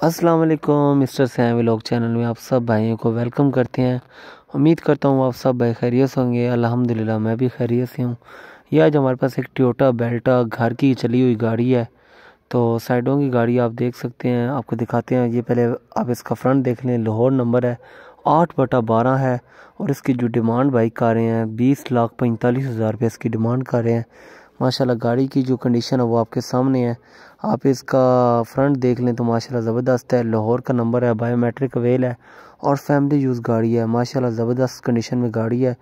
السلام علیکم، mister Sam vlog channel میں آپ سب بھائیوں کو ویلکم کرتے ہیں۔ امید کرتا ہوں آپ سب بھائی خیریت ہوں گے۔ الحمدللہ، میں بھی خیریت سے ہوں۔ یہ آج ہمارے پاس ایک ٹیوٹا بیلٹا گھر کی چلی ہوئی گاڑی ہے۔ تو سائڈوں کی گاڑی آپ دیکھ سکتے ہیں، آپ کو دکھاتے ہیں۔ یہ پہلے آپ اس کا فرنٹ دیکھ لیں۔ لاہور نمبر ہے، آٹھ بٹا بارہ ہے۔ اور اس کی جو ڈیمانڈ بائک کر رہے ہیں، بیس لاکھ پینتالیس ہزار روپے اس کی ڈیمانڈ کر رہے ہیں۔ ماشاءاللہ گاڑی کی جو کنڈیشن ہے وہ آپ کے سامنے ہے۔ آپ اس کا فرنٹ دیکھ لیں تو ماشاءاللہ زبردست ہے۔ لاہور کا نمبر ہے بائیو میٹرک ویل ہے اور فیملی یوز گاڑی ہے۔ ماشاءاللہ زبردست کنڈیشن میں گاڑی ہے۔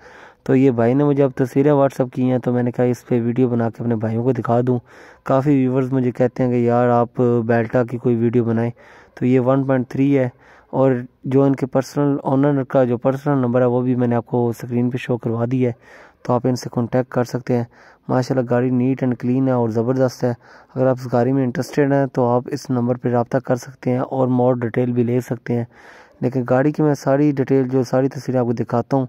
تو یہ بھائی نے مجھے اب تصویریں واٹس اپ کی ہیں تو میں نے کہا اس پہ ویڈیو بنا کے اپنے بھائیوں کو دکھا دوں۔ کافی ویورز مجھے کہتے ہیں کہ یار آپ بیلٹا کی کوئی ویڈیو بنائیں۔ تو یہ ون پوائنٹ تھری ہے اور جو ان کے پرسنل آنر کا جو پرسنل نمبر ہے وہ بھی میں نے آپ کو سکرین پہ شو کروا دی ہے۔ تو آپ ان سے کانٹیکٹ کر سکتے ہیں۔ ماشاءاللہ گاڑی نیٹ اینڈ کلین ہے اور زبردست ہے۔ اگر آپ اس گاڑی میں انٹرسٹیڈ ہیں تو آپ اس نمبر پہ رابطہ کر سکتے ہیں اور مور ڈیٹیل بھی لے سکتے ہیں۔ لیکن گاڑی کی میں ساری ڈیٹیل جو ساری تصویریں آپ کو دکھاتا ہوں،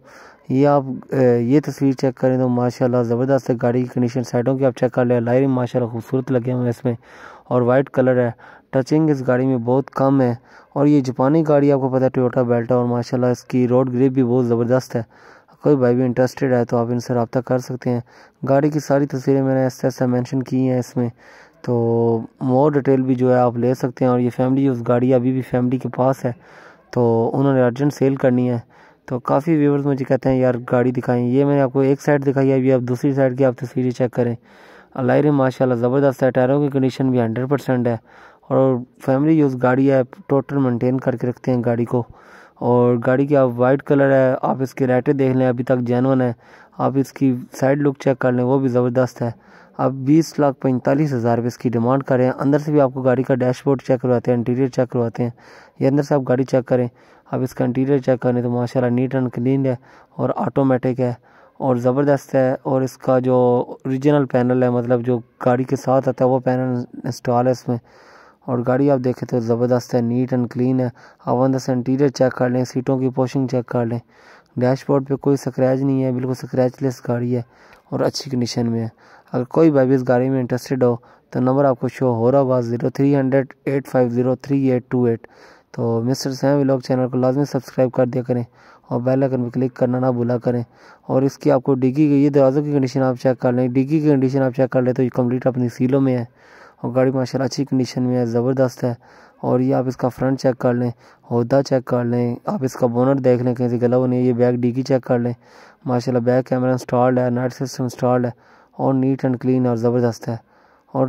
یہ آپ، یہ تصویر چیک کریں تو ماشاءاللہ زبردست ہے۔ گاڑی کی کنڈیشن سائڈوں کی آپ چیک کر لیں۔ لائرنگ ماشاءاللہ خوبصورت لگے ہوئے اس میں اور وائٹ کلر ہے۔ ٹچنگ اس گاڑی میں بہت کم ہے اور یہ جاپانی گاڑی آپ کو پتہ ہے ٹویوٹا بیلٹا اور ماشاءاللہ اس کی روڈ گریپ بھی بہت زبردست ہے۔ کوئی بھائی بھی انٹرسٹڈ ہے تو آپ ان سے رابطہ کر سکتے ہیں۔ گاڑی کی ساری تصویریں میں نے ایسا ایسا مینشن کی ہیں اس میں۔ تو مور ڈیٹیل بھی جو ہے آپ لے سکتے ہیں اور یہ فیملی اس گاڑی ابھی بھی فیملی کے پاس ہے، تو انہوں نے ارجنٹ سیل کرنی ہے۔ تو کافی ویورز مجھے کہتے ہیں، یار گاڑی دکھائیں۔ یہ میں نے آپ کو ایک سائڈ دکھائی ہے، ابھی آپ دوسری سائڈ کی آپ تصویریں چیک کریں۔ اللہ ماشاء اللہ زبردست ہے۔ ٹائروں کی کنڈیشن بھی ہنڈریڈ پرسینٹ ہے۔ اور فیملی یوز گاڑی ہے ٹوٹل مینٹین کر کے رکھتے ہیں گاڑی کو۔ اور گاڑی کی آپ وائٹ کلر ہے، آپ اس کی لائٹیں دیکھ لیں، ابھی تک جینون ہے۔ آپ اس کی سائڈ لک چیک کر لیں، وہ بھی زبردست ہے۔ آپ بیس لاکھ پینتالیس ہزار روپے اس کی ڈیمانڈ کریں اندر سے بھی آپ کو گاڑی کا ڈیش بورڈ چیک کرواتے ہیں انٹیریئر چیک کرواتے ہیں۔ یہ اندر سے آپ گاڑی چیک کریں۔ آپ اس کا انٹیریئر چیک کریں تو ماشاءاللہ نیٹ اینڈ کلین ہے اور آٹومیٹک ہے اور زبردست ہے۔ اور اس کا جو اوریجنل پینل ہے مطلب جو گاڑی کے ساتھ آتا ہے، وہ پینل انسٹال ہے اس میں۔ اور گاڑی آپ دیکھیں تو زبردست ہے نیٹ اینڈ کلین ہے۔ آپ اندر سے انٹیریئر چیک کر لیں، سیٹوں کی پوشنگ چیک کر لیں۔ ڈیش بورڈ پہ کوئی سکریچ نہیں ہے، بالکل سکریچ لیس گاڑی ہے اور اچھی کنڈیشن میں ہے۔ اگر کوئی بھائی بھی اس گاڑی میں انٹرسٹڈ ہو، تو نمبر آپ کو شو ہو رہا ہوگا zero three hundred eight five zero three eight two eight تو مسٹر سیم ولاگ چینل کو لازمی سبسکرائب کر دیا کریں اور بیل آئکن پہ کلک کرنا نہ بھولا کریں۔ اور اس کی آپ کو ڈگی کی یہ دروازوں کی کنڈیشن آپ چیک کر لیں۔ ڈگی کی کنڈیشن آپ چیک کر لیں تو یہ کمپلیٹ اپنی سیلوں میں ہے۔ اور گاڑی ماشاءاللہ اچھی کنڈیشن میں ہے، زبردست ہے۔ اور یہ آپ اس کا فرنٹ چیک کر لیں عہدہ چیک کر لیں، آپ اس کا بونٹ دیکھ لیں، کہیں سے گلا نہیں یہ بیک ڈیگی چیک کر لیں۔ ماشاءاللہ بیک کیمرہ انسٹالڈ ہے نائٹ سسٹم انسٹالڈ ہے اور نیٹ اینڈ کلین اور زبردست ہے۔ اور